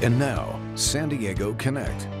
And now, San Diego Connect.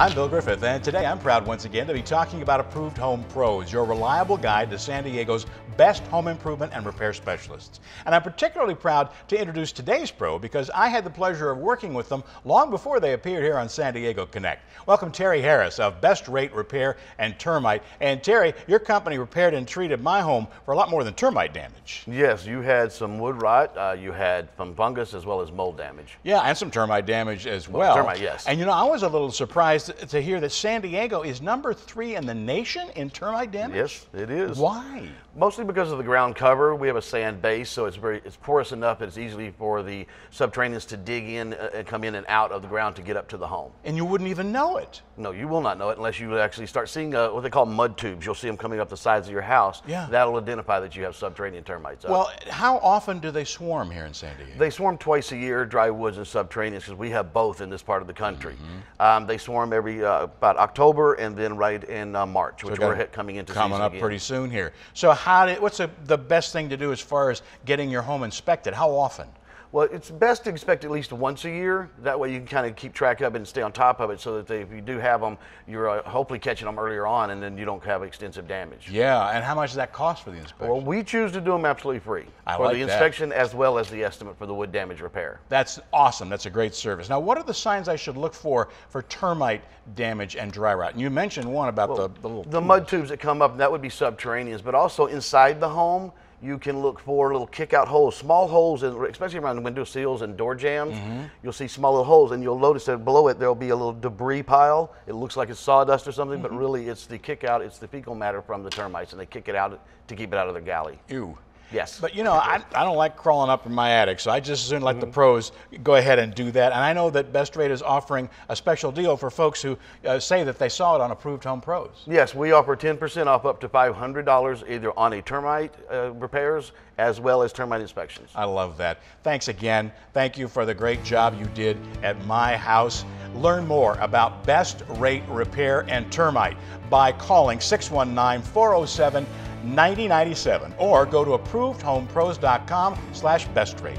I'm Bill Griffith, and today I'm proud once again to be talking about Approved Home Pros, your reliable guide to San Diego's best home improvement and repair specialists. And I'm particularly proud to introduce today's pro because I had the pleasure of working with them long before they appeared here on San Diego Connect. Welcome Terry Harris of Best Rate Repair and Termite. And Terry, your company repaired and treated my home for a lot more than termite damage. Yes, you had some wood rot, uh, you had some fungus as well as mold damage. Yeah, and some termite damage as well. termite, yes. And you know, I was a little surprised to hear that San Diego is number three in the nation in termite damage. Yes, it is. Why? Mostly because of the ground cover. We have a sand base, so it's very it's porous enough that it's easily for the subterraneans to dig in uh, and come in and out of the ground to get up to the home. And you wouldn't even know it. No, you will not know it unless you actually start seeing uh, what they call mud tubes. You'll see them coming up the sides of your house. Yeah. That'll identify that you have subterranean termites. up. Well, how often do they swarm here in San Diego? They swarm twice a year, dry woods and subterraneans, because we have both in this part of the country. Mm-hmm. Um, they swarm every uh, about October and then right in uh, March, which got we're hit coming into coming up again. pretty soon here. So, how did, what's the, the best thing to do as far as getting your home inspected? How often? Well, it's best to expect at least once a year. That way you can kind of keep track of it and stay on top of it so that they, if you do have them, you're uh, hopefully catching them earlier on and then you don't have extensive damage. Yeah, and how much does that cost for the inspection? Well, we choose to do them absolutely free I for like the that. inspection as well as the estimate for the wood damage repair. That's awesome. That's a great service. Now, what are the signs I should look for for termite damage and dry rot? And you mentioned one about the, the little The mud tubes that come up, that would be subterraneans, but also inside the home, you can look for little kick out holes, small holes, in, especially around window seals and door jambs. Mm-hmm. You'll see small little holes, and you'll notice that below it there'll be a little debris pile. It looks like it's sawdust or something, Mm-hmm. but really it's the kick out, it's the fecal matter from the termites, and they kick it out to keep it out of their galley. Ew. Yes. But you know, I, I don't like crawling up in my attic, so I just as soon let the Mm-hmm. pros go ahead and do that. And I know that Best Rate is offering a special deal for folks who uh, say that they saw it on Approved Home Pros. Yes, we offer 10% off up to $500 either on a termite uh, repairs as well as termite inspections. I love that. Thanks again. Thank you for the great job you did at my house. Learn more about Best Rate Repair and Termite by calling 619 407 9097 or go to approvedhomepros.com slash best rate.